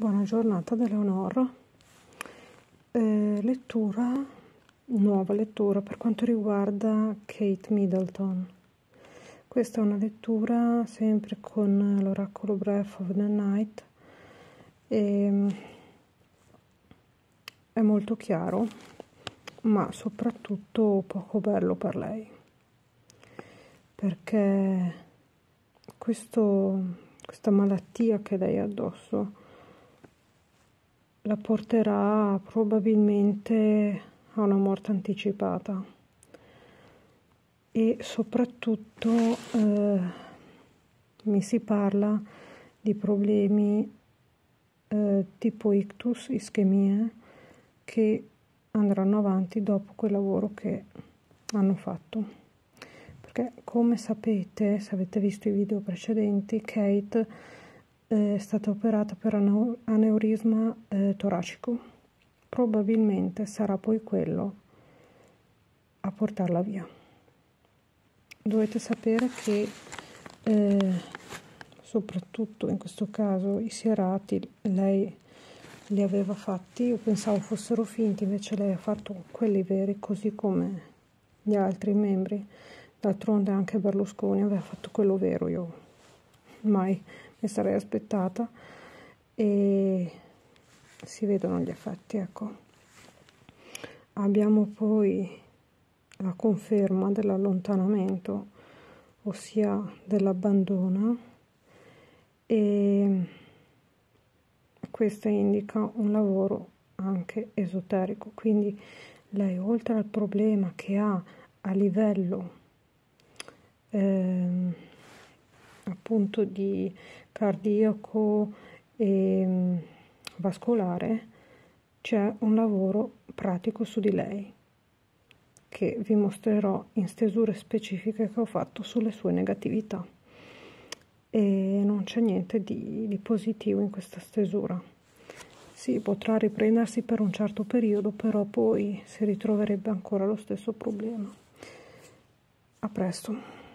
Buona giornata da Leonora. Eh, lettura, nuova lettura per quanto riguarda Kate Middleton. Questa è una lettura sempre con l'oracolo Breath of the Night e è molto chiaro, ma soprattutto poco bello per lei. Perché questo, questa malattia che lei ha addosso la porterà probabilmente a una morte anticipata. E soprattutto eh, mi si parla di problemi eh, tipo ictus, ischemie che andranno avanti dopo quel lavoro che hanno fatto. Perché come sapete se avete visto i video precedenti Kate è stata operata per aneurisma eh, toracico. Probabilmente sarà poi quello a portarla via. Dovete sapere che eh, soprattutto in questo caso i serati lei li aveva fatti, io pensavo fossero finti, invece lei ha fatto quelli veri così come gli altri membri. D'altronde anche Berlusconi aveva fatto quello vero, io mai mi sarei aspettata. E si vedono gli effetti ecco. Abbiamo poi la conferma dell'allontanamento ossia dell'abbandono. E questo indica un lavoro anche esoterico. Quindi lei oltre al problema che ha a livello eh, appunto di cardiaco e mm, vascolare c'è un lavoro pratico su di lei che vi mostrerò in stesure specifiche che ho fatto sulle sue negatività. E non c'è niente di, di positivo in questa stesura. Si potrà riprendersi per un certo periodo però poi si ritroverebbe ancora lo stesso problema. A presto